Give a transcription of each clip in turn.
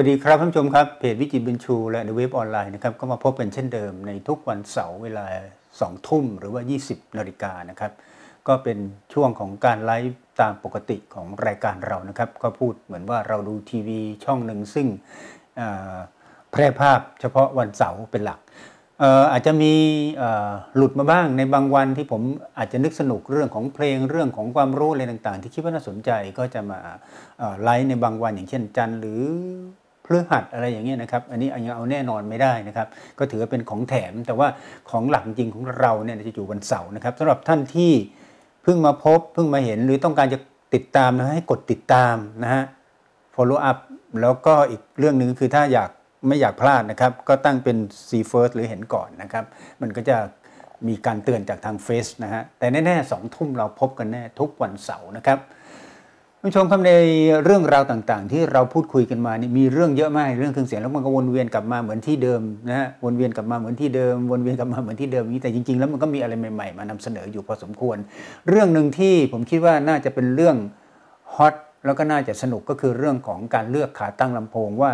วัสดีครับท่านผู้ชมครับเพจวิจิตบินชูและในเว็บออนไลน์นะครับก็มาพบกันเช่นเดิมในทุกวันเสาร์เวลา 2 ทุ่มหรือว่า 20นาฬิกานะครับก็เป็นช่วงของการไลฟ์ตามปกติของรายการเรานะครับก็พูดเหมือนว่าเราดูทีวีช่องหนึ่งซึ่งแพร่ภาพเฉพาะวันเสาร์เป็นหลักอาจจะมีหลุดมาบ้างในบางวันที่ผมอาจจะนึกสนุกเรื่องของเพลงเรื่องของความรู้อะไรต่างๆ ที่คิดว่าน่าสนใจก็จะมาไลฟ์ในบางวันอย่างเช่นจันทร์หรือ พฤหัสอะไรอย่างเงี้ยนะครับ อันนี้ยังเอาแน่นอนไม่ได้นะครับ ก็ถือว่าเป็นของแถม แต่ว่าของหลักจริงของเราเนี่ยจะอยู่วันเสาร์นะครับสำหรับท่านที่เพิ่งมาพบเพิ่งมาเห็นหรือต้องการจะติดตามนะให้กดติดตามนะฮะ follow up แล้วก็อีกเรื่องหนึ่งคือถ้าอยากไม่อยากพลาดนะครับ ก็ตั้งเป็น see first หรือเห็นก่อนนะครับ มันก็จะมีการเตือนจากทางเฟซนะฮะ แต่แน่ๆสองทุ่มเราพบกันแน่ทุกวันเสาร์นะครับ ผู้ชมครับในเรื่องราวต่างๆ ที่เราพูดคุยกันมานี่มีเรื่องเยอะมากเรื่องเครื่องเสียงแล้วมันก็วนเวียนกลับมาเหมือนที่เดิมนะฮะวนเวียนกลับมาเหมือนที่เดิมวนเวียนกลับมาเหมือนที่เดิมนี้แต่จริงๆ แล้วมันก็มีอะไรใหม่ๆ มานำเสนออยู่พอสมควร เรื่องหนึ่งที่ผมคิดว่าน่าจะเป็นเรื่องฮอตแล้วก็น่าจะสนุกก็คือเรื่องของการเลือกขาตั้งลำโพงว่า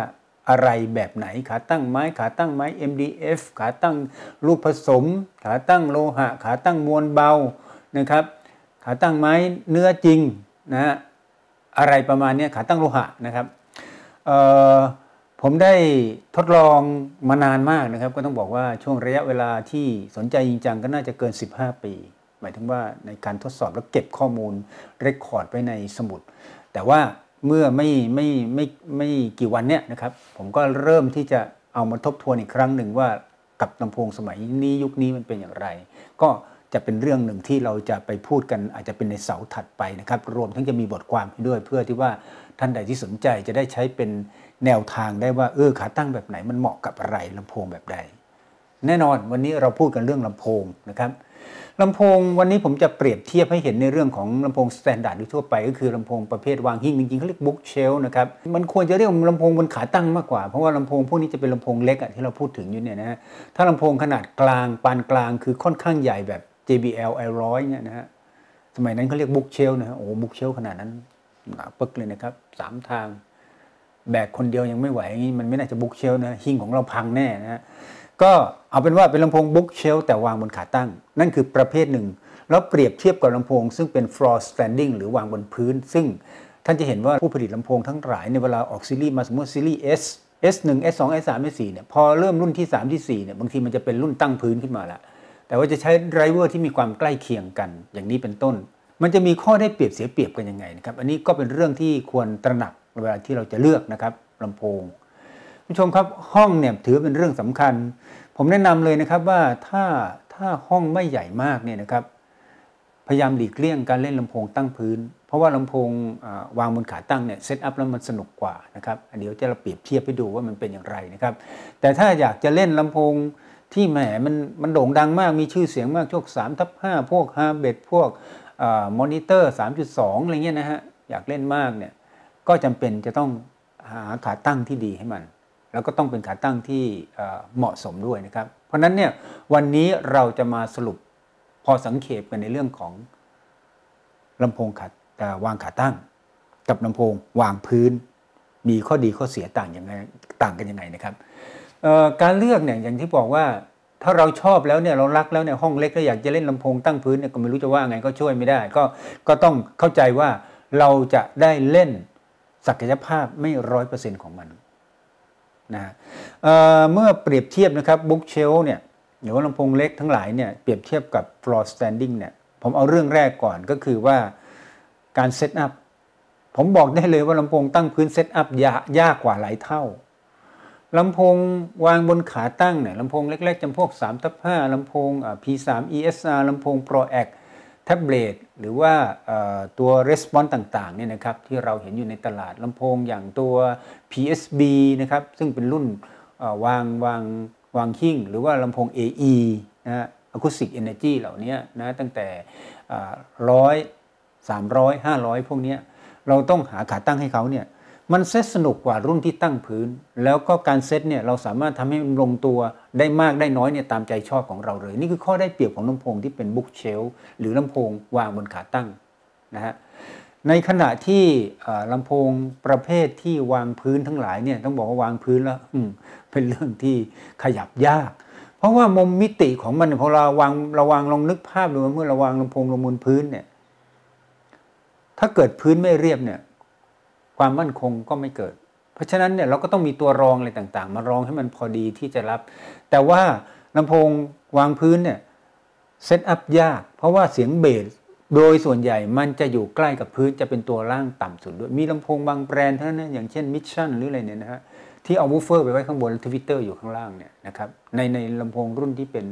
อะไรแบบไหนขาตั้งไม้ขาตั้งไม้ MDF ขาตั้งลูกผสม ขาตั้งโลหะ ขาตั้งมวลเบานะครับขาตั้งไม้เนื้อจริงนะฮะ อะไรประมาณนี้ขาตั้งโลหะนะครับผมได้ทดลองมานานมากนะครับ ก็ต้องบอกว่าช่วงระยะเวลาที่สนใจจริงจังก็น่าจะเกิน 15 ปี หมายถึงว่าในการทดสอบแล้วเก็บข้อมูลเรคคอร์ดไว้ในสมุด แต่ว่าเมื่อไม่ไม่ไม่ไม่กี่วันเนี้ยนะครับ ผมก็เริ่มที่จะเอามาทบทวนอีกครั้งหนึ่งว่ากับลำโพงสมัยนี้ยุคนี้มันเป็นอย่างไร ก็ จะเป็นเรื่องหนึ่งที่เราจะไปพูดกันอาจจะเป็นในเสาร์ถัดไปนะครับ รวมทั้งจะมีบทความด้วยเพื่อที่ว่าท่านใดที่สนใจจะได้ใช้เป็นแนวทางได้ว่าเออขาตั้งแบบไหนมันเหมาะกับอะไรลำโพงแบบใด แน่นอนวันนี้เราพูดกันเรื่องลำโพงนะครับลำโพงวันนี้ผมจะเปรียบเทียบให้เห็นในเรื่องของลำโพง standard ทั่วไป ก็คือลำโพงประเภทวางหิ้งจริงๆเขาเรียก bookshelf นะครับมันควรจะเรียกลำโพงบนขาตั้งมากกว่า เพราะว่าลำโพงพวกนี้จะเป็นลำโพงเล็กอะที่เราพูดถึงอยู่เนี่ยนะฮะถ้าลำโพงขนาดกลางปานกลางคือค่อนข้างใหญ่แบบ JBL i100 เนี่ยนะฮะสมัยนั้นเขาเรียกบุ๊กเชลนะฮะโอ้บุ๊กเชลขนาดนั้นหนาปึกเลยนะครับสามทาง แบกคนเดียวยังไม่ไหวงี้มันไม่น่าจะบุ๊กเชลนะหิ้งของเราพังแน่นะฮะก็เอาเป็นว่าเป็นลำโพงบุ๊กเชลแต่วางบนขาตั้ง นั่นคือประเภทหนึ่ง แล้วเปรียบเทียบกับลำโพง ซึ่งเป็น floor standing หรือวางบนพื้น ซึ่งท่านจะเห็นว่าผู้ผลิตลำโพงทั้งหลายในเวลาออกซีรีส์มาสมมติซีรีส์ S S1 S2 S3 S4 เนี่ยพอเริ่มรุ่นที่ 3 ที่4เนี่ยบางทีมันจะเป็นรุ่นตั้งพื้นขึ้นมาแล้ว แต่ว่าจะใช้ไดรเวอร์ที่มีความใกล้เคียงกัน อย่างนี้เป็นต้น มันจะมีข้อได้เปรียบเสียเปรียบกันยังไงนะครับอันนี้ก็เป็นเรื่องที่ควรตระหนักเวลาที่เราจะเลือกนะครับลำโพงผู้ชมครับห้องเนี่ยถือเป็นเรื่องสำคัญ ผมแนะนำเลยนะครับว่าถ้าถ้าห้องไม่ใหญ่มากเนี่ยนะครับ พยายามหลีกเลี่ยงการเล่นลำโพงตั้งพื้น เพราะว่าลำโพงวางบนขาตั้งเนี่ย set up แล้วมันสนุกกว่านะครับเดี๋ยวจะเราเปรียบเทียบให้ดูว่ามันเป็นอย่างไรนะครับ แต่ถ้าอยากจะเล่นลำโพง ที่แหมมันมันโด่งดังมากมีชื่อเสียงมากพวก3ทับ5พวก Harbeth พวกมอนิเตอร์ 3.2 อะไรเงี้ยนะฮะ อยากเล่นมากเนี่ย ก็จำเป็นจะต้องหาขาตั้งที่ดีให้มัน แล้วก็ต้องเป็นขาตั้งที่เหมาะสมด้วยนะครับ เพราะนั้นเนี่ยวันนี้เราจะมาสรุปพอสังเขปกันในเรื่องของลำโพงขัดวางขาตั้ง กับลำโพงวางพื้น มีข้อดีข้อเสียต่างยังไงต่างกันยังไงนะครับ การเลือกเนี่ยอย่างที่บอกว่าถ้าเราชอบแล้วเนี่ยเรารักแล้วเนี่ยห้องเล็กแล้วอยากจะเล่นลำโพงตั้งพื้นเนี่ยก็ไม่รู้จะว่าไงก็ช่วยไม่ได้ ก็ก็ต้องเข้าใจว่าเราจะได้เล่นศักยภาพไม่ร้อยเปอร์เซ็นต์ของมันนะเเมื่อเปรียบเทียบนะครับ bookshelf เนี่ยหรือว่าลำโพงเล็กทั้งหลายเนี่ยเปรียบเทียบกับ floor standing เนี่ยผมเอาเรื่องแรกก่อนก็คือว่าการ set up ผมบอกได้เลยว่าลำโพงตั้งพื้น set up ยากกว่าหลายเท่า ลำโพงวางบนขาตั้งเนี่ยลำโพงเล็ก ๆจำพวก3ทับ5ลำโพง P3 ESR ลำโพง Pro X แท็บเล็ตหรือว่าตัว Response ต่างๆเนี่ยนะครับที่เราเห็นอยู่ในตลาดลำโพงอย่างตัว PSB นะครับซึ่งเป็นรุ่นวางวางวางคิงหรือว่าลำโพง AE นะ Acoustic Energy เหล่านี้นะตั้งแต่ร้อยสามร้อยห้าร้อยพวกนี้เราต้องหาขาตั้งให้เขาเนี่ย มันเซตสนุกกว่ารุ่นที่ตั้งพื้น แล้วก็การเซตเนี่ยเราสามารถทำให้มันลงตัวได้มากได้น้อยเนี่ยตามใจชอบของเราเลย นี่คือข้อได้เปรียบของลำโพงที่เป็นบุ๊กเชลหรือลำโพงวางบนขาตั้งนะฮะในขณะที่ลำโพงประเภทที่วางพื้นทั้งหลายเนี่ยต้องบอกว่าวางพื้นแล้วเป็นเรื่องที่ขยับยาก เพราะว่ามุมมิติของมันพอเราวางเราวางลองนึกภาพดูเมื่อเราวางลำโพงลงบนพื้นเนี่ยถ้าเกิดพื้นไม่เรียบเนี่ย ความมั่นคงก็ไม่เกิด เพราะฉะนั้นเนี่ยเราก็ต้องมีตัวรองอะไรต่างๆ มารองให้มันพอดีที่จะรับ แต่ว่าลำโพงวางพื้นเนี่ย set up ยาก เพราะว่าเสียงเบสโดยส่วนใหญ่มันจะอยู่ใกล้กับพื้นจะเป็นตัวล่างต่ำสุดด้วย มีลำโพงบางแบรนด์เท่านั้นอย่างเช่น Mission หรืออะไรเนี่ยนะฮะที่เอาวูฟเฟอร์ไปไว้ข้างบน tweeter อยู่ข้างล่างเนี่ยนะครับในในลำโพงรุ่นที่เป็น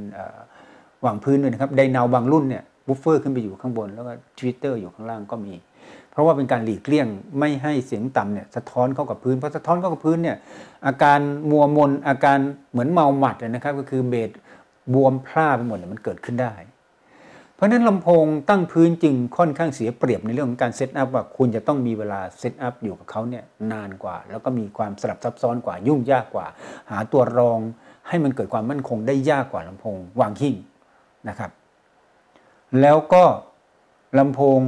วางพื้นด้วยนะครับไดนาวบางรุ่นเนี่ยวูฟเฟอร์ขึ้นไปอยู่ข้างบนแล้วก็ tweeter อยู่ข้างล่างก็มี เพราะว่าเป็นการหลีกเลี่ยงไม่ให้เสียงต่ำเนี่ยสะท้อนเข้ากับพื้นเพราะสะท้อนเข้ากับพื้นเนี่ยอาการมัวมนอาการเหมือนเมาหมัดนะครับก็คือเบสบวมพร่าไปหมดเนี่ยมันเกิดขึ้นได้ เพราะนั้นลำโพงตั้งพื้นจึงค่อนข้างเสียเปรียบในเรื่องของการ set up ว่าคุณจะต้องมีเวลา set up อยู่กับเขาเนี่ยนานกว่า แล้วก็มีความสลับซับซ้อนกว่ายุ่งยากกว่า หาตัวรองให้มันเกิดความมั่นคงได้ยากกว่าลำโพงวางหิ้งนะครับ แล้วก็ลำโพง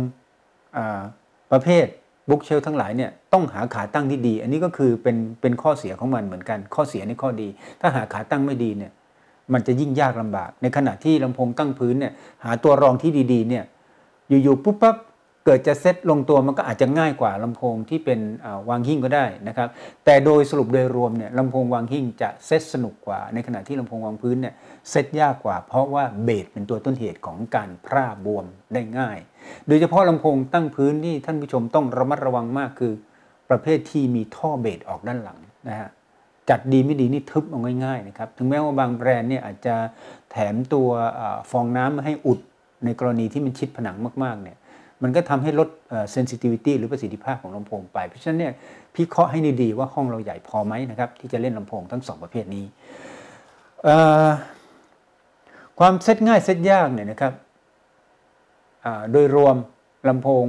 ประเภทบุ๊กเชลทั้งหลายเนี่ยต้องหาขาตั้งที่ดี อันนี้ก็คือเป็นเป็นข้อเสียของมันเหมือนกัน ข้อเสียในข้อดี ถ้าหาขาตั้งไม่ดีเนี่ยมันจะยิ่งยากลำบาก ในขณะที่ลำโพงตั้งพื้นเนี่ยหาตัวรองที่ดีๆเนี่ยอยู่ๆปุ๊บปั๊บ เกิดจะเซตลงตัวมันก็อาจจะง่ายกว่าลำโพงที่เป็นวางหิ้งก็ได้นะครับ แต่โดยสรุปโดยรวมเนี่ยลำโพงวางหิ้งจะเซตสนุกกว่า ในขณะที่ลำโพงวางพื้นเนี่ยเซตยากกว่า เพราะว่าเบสเป็นตัวต้นเหตุของการพร่าบวมได้ง่าย โดยเฉพาะลำโพงตั้งพื้นที่ท่านผู้ชมต้องระมัดระวังมากคือ ประเภทที่มีท่อเบสออกด้านหลังนะฮะจัดดีไม่ดีนี่ทึบเอาง่ายๆนะครับถึงแม้ว่าบางแบรนด์เนี่ยอาจจะแถมตัวฟองน้ำมาให้อุดในกรณีที่มันชิดผนังมากๆเนี่ย มันก็ทำให้ลดเซนซิทิวิตี้หรือประสิทธิภาพของลำโพงไป เพราะฉะนั้นเนี่ยพิเคราะห์ให้ดีๆว่าห้องเราใหญ่พอไหมนะครับที่จะเล่นลำโพงทั้งสองประเภทนี้ ความเซตง่ายเซตยากเนี่ยนะครับโดยรวมลำโพง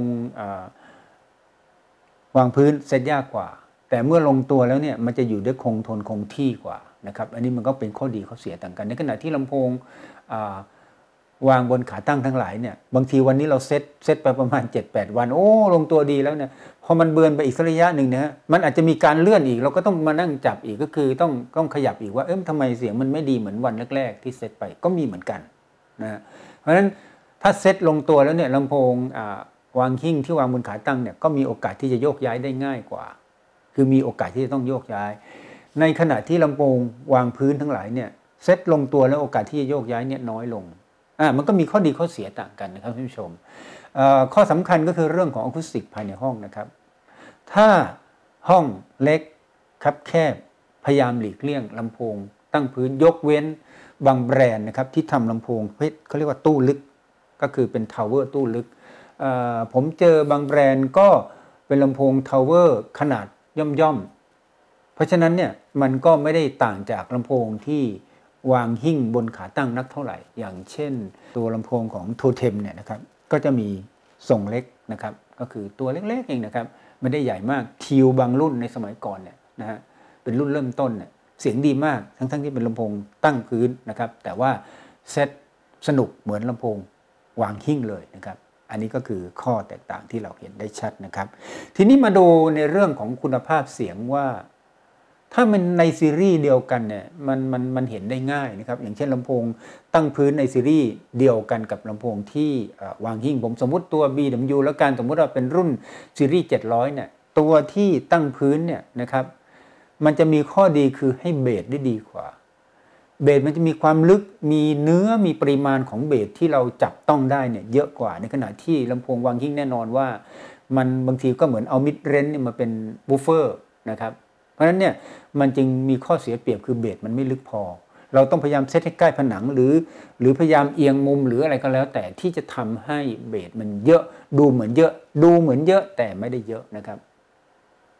วางพื้นเซตยากกว่า แต่เมื่อลงตัวแล้วเนี่ยมันจะอยู่ด้วยคงทนคงที่กว่านะครับอันนี้มันก็เป็นข้อดีข้อเสียต่างกัน ในขณะที่ลำโพง วางบนขาตั้งทั้งหลายเนี่ยบางทีวันนี้เราเซตเซตไปประมาณ 7-8 วัน โอ้ลงตัวดีแล้วเนี่ยพอมันเบือนไปอีกระยะหนึ่งนะมันอาจจะมีการเลื่อนอีก เราก็ต้องมานั่งจับอีกก็คือต้องต้องขยับอีกว่าเอ๊ะทำไมเสียงมันไม่ดีเหมือนวันแรก ๆ ที่เซตไปก็มีเหมือนกันนะเพราะฉะนั้นถ้าเซตลงตัวแล้วเนี่ยลำโพงวางหิ้งที่วางบนขาตั้งเนี่ยก็มีโอกาสที่จะโยกย้ายได้ง่ายกว่า คือมีโอกาสที่จะต้องโยกย้าย ในขณะที่ลำโพงวางพื้นทั้งหลายเนี่ยเซตลงตัวแล้วโอกาสที่จะโยกย้ายเนี่ยน้อยลง อ่ามันก็มีข้อดีข้อเสียต่างกันนะครับท่านผู้ชมข้อสำคัญก็คือเรื่องของอะคูสติกภายในห้องนะครับ ถ้าห้องเล็กคับแคบพยายามหลีกเลี่ยงลำโพง ตั้งพื้นยกเว้นบางแบรนด์นะครับที่ทำลำโพงเขาเรียกว่าตู้ลึกก็คือเป็น tower ตู้ลึก ผมเจอบางแบรนด์ก็เป็นลำโพง tower ขนาดย่อมย่อมเพราะฉะนั้นเนี่ยมันก็ไม่ได้ต่างจากลำโพงที่ วางหิ้งบนขาตั้งนักเท่าไหร่ อย่างเช่น ตัวลำโพงของโทเทมเนี่ยนะครับก็จะมีทรงเล็กนะครับก็คือตัวเล็กๆเองนะครับไม่ได้ใหญ่มากทิวบางรุ่นในสมัยก่อนเนี่ยนะฮะเป็นรุ่นเริ่มต้นเนี่ยเสียงดีมากทั้งๆทที่เป็นลำโพงตั้งพื้นนะครับแต่ว่าเซตสนุกเหมือนลำโพงวางหิ้งเลยนะครับอันนี้ก็คือข้อแตกต่างที่เราเห็นได้ชัดนะครับ ทีนี้มาดูในเรื่องของคุณภาพเสียงว่า ถ้ามันในซีรีส์เดียวกันเนี่ยมันมันมันเห็นได้ง่ายนะครับอย่างเช่นลำโพงตั้งพื้นในซีรีส์เดียวกันกับลำโพงที่วางหิ้งผมสมมติตัว BW แล้วกันสมมติว่าเป็นรุ่นซีรีส์700เนี่ยตัวที่ตั้งพื้นเนี่ยนะครับมันจะมีข้อดีคือให้เบสได้ดีกว่า เบสมันจะมีความลึกมีเนื้อมีปริมาณของเบสที่เราจับต้องได้เนี่ยเยอะกว่าในขณะที่ลำโพงวางยิ่งแน่นอนว่า มันบางทีก็เหมือนเอามิดเรนเนี่ยมาเป็นบูฟเฟอร์นะครับ เพราะฉะนั้นเนี่ยมันจึงมีข้อเสียเปรียบคือเบสมันไม่ลึกพอ เราต้องพยายามเซตให้ใกล้ผนังหรือ หรือพยายามเอียงมุมหรืออะไรก็แล้ว แต่ที่จะทำให้เบสมันเยอะดูเหมือนเยอะ ดูเหมือนเยอะแต่ไม่ได้เยอะนะครับ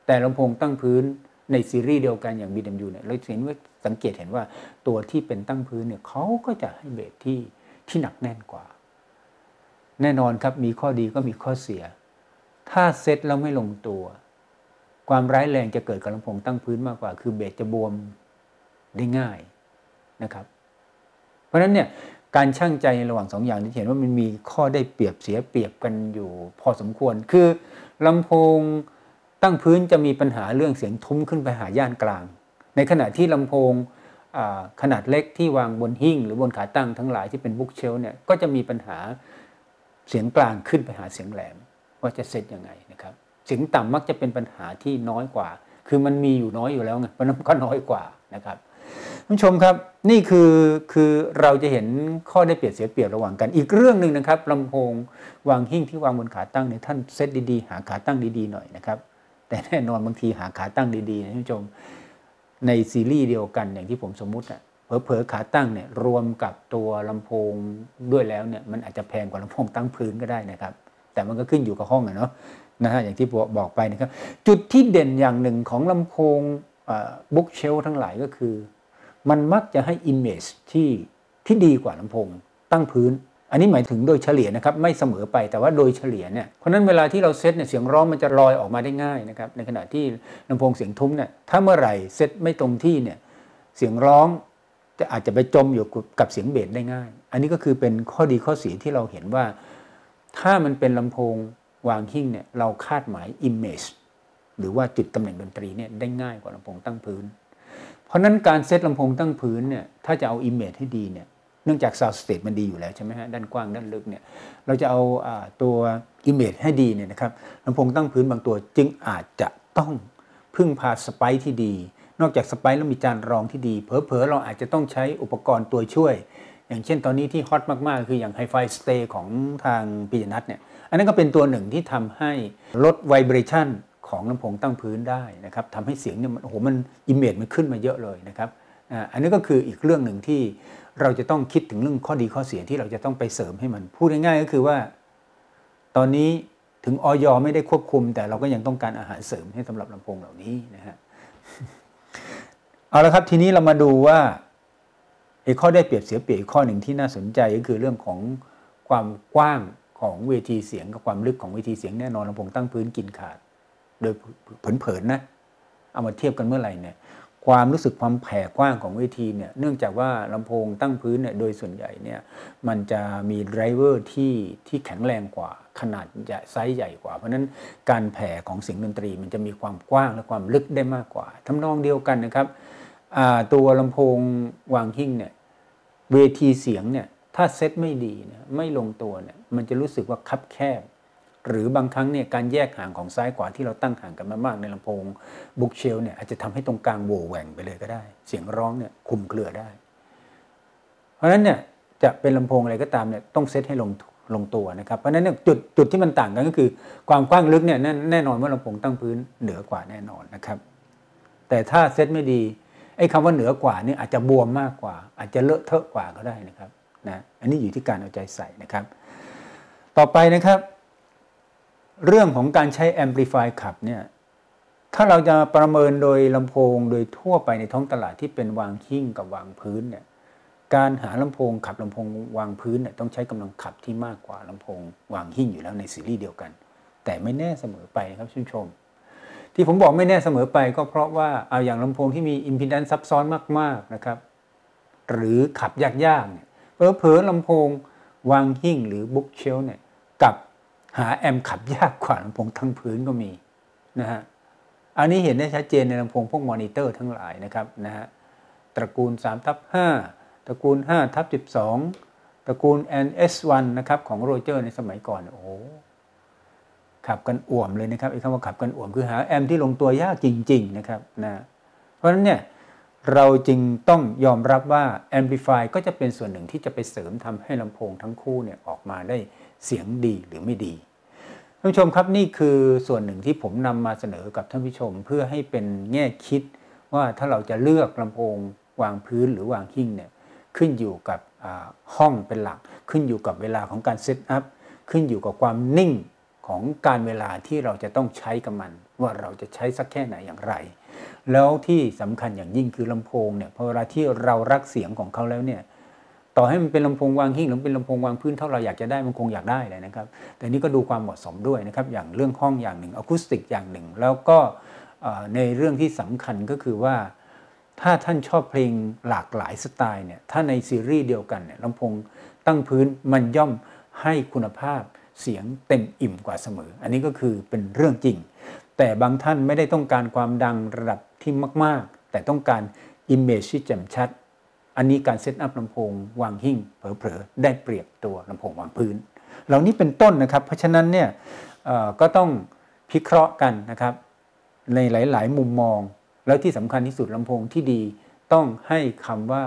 แต่ลำโพงตั้งพื้นในซีรีส์เดียวกันอย่าง BMU เนี่ยเราเห็นว่าสังเกตเห็นว่าตัวที่เป็นตั้งพื้นเนี่ยเขาก็จะให้เบสที่ที่หนักแน่นกว่า แน่นอนครับมีข้อดีก็มีข้อเสีย ถ้าเซตแล้วไม่ลงตัว ความร้ายแรงจะเกิดกับลำโพงตั้งพื้นมากกว่า คือเบสจะบวมได้ง่ายนะครับ เพราะฉะนั้นเนี่ยการช่างใจระหว่างสองอย่างที่เห็นว่ามันมีข้อได้เปรียบเสียเปรียบกันอยู่พอสมควร คือลำโพงตั้งพื้นจะมีปัญหาเรื่องเสียงทุ้มขึ้นไปหาย่านกลาง ในขณะที่ลำโพงขนาดเล็กที่วางบนหิ้งหรือบนขาตั้งทั้งหลายที่เป็นบุ๊กเชลเนี่ยก็จะมีปัญหาเสียงกลางขึ้นไปหาเสียงแหลม ว่าจะเซตยังไงนะครับ สียงต่ำมักจะเป็นปัญหาที่น้อยกว่า คือมันมีอยู่น้อยอยู่แล้วไงเพราะนั้นก็น้อยกว่านะครับท่านชมครับนี่คือคือเราจะเห็นข้อได้เปรียบเสียเปรียบระหว่างกัน อีกเรื่องหนึ่งนะครับลำโพงวางหิ้งที่วางบนขาตั้งเนี่ยท่านเซตดีๆ หาขาตั้งดีๆหน่อยนะครับแต่แน่นอนบางทีหาขาตั้งดีๆนะท่านผู้ชมในซีรีส์เดียวกันอย่างที่ผมสมมุติอะเผลอๆขาตั้งเนี่ยรวมกับตัวลำโพงด้วยแล้วเนี่ยมันอาจจะแพงกว่าลำโพงตั้งพื้นก็ได้นะครับ แต่มันก็ขึ้นอยู่กับห้องอะเนาะนะฮะอย่างที่บอกไปนะครับ จุดที่เด่นอย่างหนึ่งของลำโพง bookshelf ทั้งหลายก็คือ มันมักจะให้ image ที่ที่ดีกว่าลำโพงตั้งพื้น อันนี้หมายถึงโดยเฉลี่ยนะครับไม่เสมอไปแต่ว่าโดยเฉลี่ยเนี่ยเพราะนั้นเวลาที่เราเซตเนี่ยเสียงร้องมันจะลอยออกมาได้ง่ายนะครับในขณะที่ลำโพงเสียงทุ้มเนี่ยถ้าเมื่อไหร่เซตไม่ตรงที่เนี่ยเสียงร้องจะอาจจะไปจมอยู่กับเสียงเบสได้ง่าย อันนี้ก็คือเป็นข้อดีข้อเสียที่เราเห็นว่า ถ้ามันเป็นลำโพงวางหิ้งเนี่ยเราคาดหมาย image หรือว่าจุดตำแหน่งดนตรีเนี่ยได้ง่ายกว่าลำโพงตั้งพื้น เพราะนั้นการเซตลำโพงตั้งพื้นเนี่ยถ้าจะเอา image ให้ดีเนี่ยเนื่องจาก sound state มันดีอยู่แล้วใช่ไหมฮะด้านกว้างด้านลึกเนี่ยเราจะเอาตัว image ให้ดีเนี่ยนะครับลำโพงตั้งพื้นบางตัวจึงอาจจะต้องพึ่งพา spike ที่ดี นอกจาก spike แล้วมีจานรองที่ดี เผลอๆเราอาจจะต้องใช้อุปกรณ์ตัวช่วย อย่างเช่นตอนนี้ที่ hot มากๆ คืออย่าง Hi-Fi Stay ของทางปิยะนัสเนี่ยอันนั้นก็เป็นตัวหนึ่งที่ทำให้ลด vibration ของลำโพงตั้งพื้นได้นะครับทำให้เสียงเนี่ยมันโอ้โหมัน image มันขึ้นมาเยอะเลยนะครับอันนี้ก็คืออีกเรื่องหนึ่งที่เราจะต้องคิดถึงเรื่องข้อดีข้อเสียที่เราจะต้องไปเสริมให้มันพูดง่ายๆก็คือว่า ตอนนี้ถึงออยไม่ได้ควบคุม แต่เราก็ยังต้องการอาหารเสริมให้สำหรับลำโพงเหล่านี้นะฮะเอาละครับทีนี้เรามาดูว่า ไอ้ข้อได้เปรียบเสียเปรียบข้อหนึ่งที่น่าสนใจก็คือเรื่องของความกว้างของเวทีเสียงกับความลึกของเวทีเสียงแน่นอนลำโพงตั้งพื้นกินขาด โดยเผินๆนะเอามาเทียบกันเมื่อไหร่เนี่ยความรู้สึกความแผ่กว้างของเวทีเนี่ยเนื่องจากว่าลำโพงตั้งพื้นเนี่ยโดยส่วนใหญ่เนี่ยมันจะมี driver ที่ที่แข็งแรงกว่าขนาดใหญ่ไซส์ใหญ่กว่า เพราะนั้นการแผ่ของเสียงดนตรีมันจะมีความกว้างและความลึกได้มากกว่าทำนองเดียวกันนะครับตัวลำโพงวางหิ้งเนี่ย เวทีเสียงเนี่ยถ้าเซตไม่ดีนะไม่ลงตัวเนี่ยมันจะรู้สึกว่าคับแคบ หรือบางครั้งเนี่ยการแยกห่างของซ้ายขวาที่เราตั้งห่างกันมากๆในลำโพง bookshelf เนี่ยอาจจะทำให้ตรงกลางโหว่แหว่งไปเลยก็ได้ เสียงร้องเนี่ยคลุมเครือได้ เพราะฉะนั้นเนี่ยจะเป็นลำโพงอะไรก็ตามเนี่ยต้องเซตให้ลงลงตัวนะครับเพราะฉะนั้นเนี่ยจุดจุดที่มันต่างกันก็คือ ความกว้างลึกเนี่ยแน่นอนว่าลำโพงตั้งพื้นเหนือกว่าแน่นอนนะครับ แต่ถ้าเซตไม่ดี ไอ้คำว่าเหนือกว่านี่อาจจะบวมมากกว่า อาจจะเลอะเทอะกว่าก็ได้นะครับนะอันนี้อยู่ที่การเอาใจใส่นะครับ ต่อไปนะครับ เรื่องของการใช้แอมพลิฟายขับเนี่ยถ้าเราจะประเมินโดยลำโพงโดยทั่วไปในท้องตลาดที่เป็นวางหิ้งกับวางพื้นเนี่ยการหาแอมป์ขับลำโพงวางพื้นเนี่ยต้องใช้กำลังขับที่มากกว่าลำโพงวางหิ้งอยู่แล้วในซีรีส์เดียวกัน แต่ไม่แน่เสมอไปครับชื่นชม ที่ผมบอกไม่แน่เสมอไปก็เพราะว่าเอาอย่างลำโพงที่มีอิมพิดันซับซ้อนมากๆนะครับ หรือขับยากๆเนี่ยเผลอๆลำโพงวางหิ้งหรือ bookshelf เนี่ยกลับหาแอมป์ขับยากกว่าลำโพงตั้งพื้นก็มีนะฮะอันนี้เห็นได้ชัดเจนในลำโพงพวกมอนิเตอร์ทั้งหลายนะครับนะฮะตระกูล3ทับ5ตระกูล5ทับ12 ตระกูล NS1 นะครับของโรเจอร์ในสมัยก่อนโอ้ ขับกันอ่วมเลยนะครับไอ้คำว่าขับกันอ่วมคือหาแอมที่ลงตัวยากจริง ๆ นะครับนะเพราะฉะนั้นเนี่ยเราจึงต้องยอมรับว่า Amplify ก็จะเป็นส่วนหนึ่งที่จะไปเสริมทำให้ลำโพงทั้งคู่เนี่ยออกมาได้เสียงดีหรือไม่ดีท่านผู้ชมครับนี่คือส่วนหนึ่งที่ผมนำมาเสนอกับท่านผู้ชม เพื่อให้เป็นแง่คิดว่าถ้าเราจะเลือกลำโพงวางพื้นหรือวางหิ้งเนี่ยขึ้นอยู่กับห้องเป็นหลัก ขึ้นอยู่กับเวลาของการ setup ขึ้นอยู่กับความนิ่ง ของการเวลาที่เราจะต้องใช้กับมัน ว่าเราจะใช้สักแค่ไหนอย่างไร แล้วที่สำคัญอย่างยิ่งคือลำโพงเนี่ยพอเวลาที่เรารักเสียงของเขาแล้วเนี่ยต่อให้มันเป็นลำโพงวางหิ้งหรือเป็นลำโพงวางพื้นถ้าเราอยากจะได้มันคงอยากได้เลยนะครับ แต่นี่ก็ดูความเหมาะสมด้วยนะครับอย่างเรื่องห้องอย่างหนึ่งอะคูสติกอย่างหนึ่ง แล้วก็ในเรื่องที่สำคัญก็คือว่า ถ้าท่านชอบเพลงหลากหลายสไตล์เนี่ยถ้าในซีรีส์เดียวกันเนี่ยลำโพงตั้งพื้นมันย่อมให้คุณภาพ เสียงเต็มอิ่มกว่าเสมอ อันนี้ก็คือเป็นเรื่องจริง แต่บางท่านไม่ได้ต้องการความดังระดับที่มาก ๆ แต่ต้องการ image ที่แจ่มชัด อันนี้การ setup ลำโพงวางหิ้งเผลอๆได้เปรียบตัวลำโพงวางพื้น เหล่านี้เป็นต้นนะครับ เพราะฉะนั้นเนี่ยก็ต้องพิเคราะห์กันนะครับ ในหลาย ๆ มุมมอง แล้วที่สำคัญที่สุดลำโพงที่ดีต้องให้คำว่า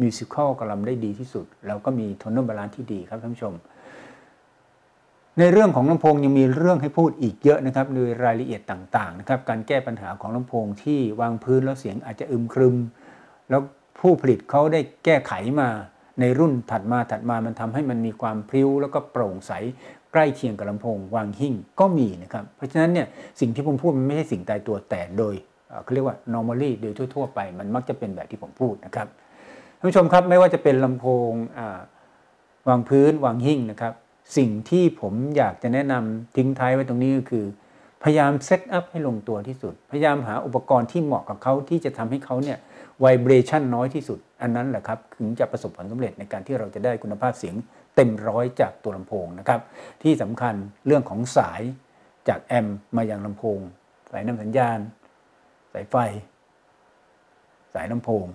มิวสิควลกำลังได้ดีที่สุด แล้วก็มีโทนนบาลานที่ดีครับท่านผู้ชม ในเรื่องของลำโพงยังมีเรื่องให้พูดอีกเยอะนะครับโดยรายละเอียดต่างๆนะครับการแก้ปัญหาของลำโพงที่วางพื้นแล้วเสียงอาจจะอึมครึม แล้วผู้ผลิตเขาได้แก้ไขมาในรุ่นถัดมาถัดมามันทำให้มันมีความพริ้วแล้วก็โปร่งใสใกล้เคียงกับลำโพงวางหิ้งก็มีนะครับเพราะฉะนั้นเนี่ยสิ่งที่ผมพูดมันไม่ใช่สิ่งตายตัวแต่โดยเขาเรียกว่า normally โดยทั่ว ๆ ไปมันมักจะเป็นแบบที่ผมพูดนะครับท่านผู้ชมครับไม่ว่าจะเป็นลำโพงวางพื้นวางหิ้งนะครับ สิ่งที่ผมอยากจะแนะนำทิ้งท้ายไว้ตรงนี้ก็คือ พยายาม setup ให้ลงตัวที่สุด พยายามหาอุปกรณ์ที่เหมาะกับเขาที่จะทำให้เขาเนี่ย vibration น้อยที่สุด อันนั้นแหละครับถึงจะประสบผลสำเร็จในการที่เราจะได้คุณภาพเสียงเต็มร้อยจากตัวลำโพงนะครับ ที่สำคัญเรื่องของสายจากแอมมายังลำโพง สายน้ำสัญญาณ สายไฟ สายลำโพง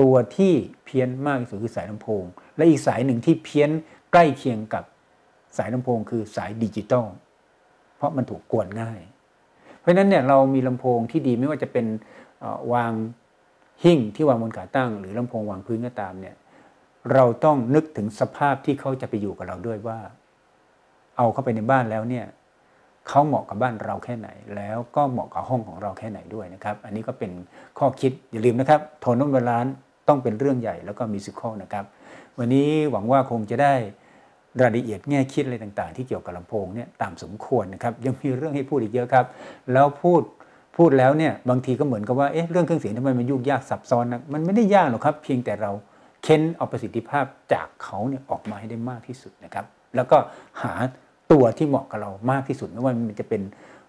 ตัวที่เพี้ยนมากที่สุดคือสายลำโพง และอีกสายหนึ่งที่เพี้ยน ใกล้เคียงกับสายลำโพงคือสายดิจิตอลเพราะมันถูกกวนง่าย เพราะฉะนั้นเนี่ยเรามีลำโพงที่ดีไม่ว่าจะเป็นวางหิ้งที่วางบนขาตั้ง หรือลำโพงวางพื้นก็ตามเนี่ยเราต้องนึกถึงสภาพที่เขาจะไปอยู่กับเราด้วยว่า เอาเข้าไปในบ้านแล้วเนี่ยเขาเหมาะกับบ้านเราแค่ไหน แล้วก็เหมาะกับห้องของเราแค่ไหนด้วยนะครับ อันนี้ก็เป็นข้อคิดอย่าลืมนะครับ tonal balance ต้องเป็นเรื่องใหญ่แล้วก็ musical นะครับ วันนี้หวังว่าคงจะได้ รายละเอียดแง่คิดอะไรต่างๆ ที่เกี่ยวกับลำโพงเนี่ยตามสมควรนะครับยังมีเรื่องให้พูดอีกเยอะครับ แล้วพูดพูดแล้วเนี่ยบางทีก็เหมือนกับว่าเอ๊ะเรื่องเครื่องเสียงทำไมมันยุ่งยากซับซ้อนนะมันไม่ได้ยากหรอกครับ เพียงแต่เราเค้นเอาประสิทธิภาพจากเขาเนี่ยออกมาให้ได้มากที่สุดนะครับ แล้วก็หาตัวที่เหมาะกับเรามากที่สุดไม่ว่ามันจะเป็น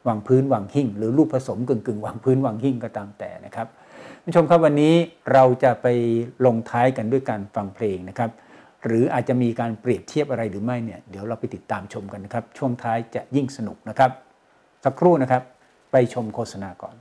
วางพื้นวางหิ่ง หรือรูปผสมกึ่งกึ่งวางพื้นวางหิ่งก็ตามแต่นะครับผู้ชมครับวันนี้เราจะไปลงท้ายกันด้วยการฟังเพลงนะครับ หรืออาจจะมีการเปรียบเทียบอะไรหรือไม่เนี่ยเดี๋ยวเราไปติดตามชมกันนะครับ ช่วงท้ายจะยิ่งสนุกนะครับ สักครู่นะครับ ไปชมโฆษณาก่อน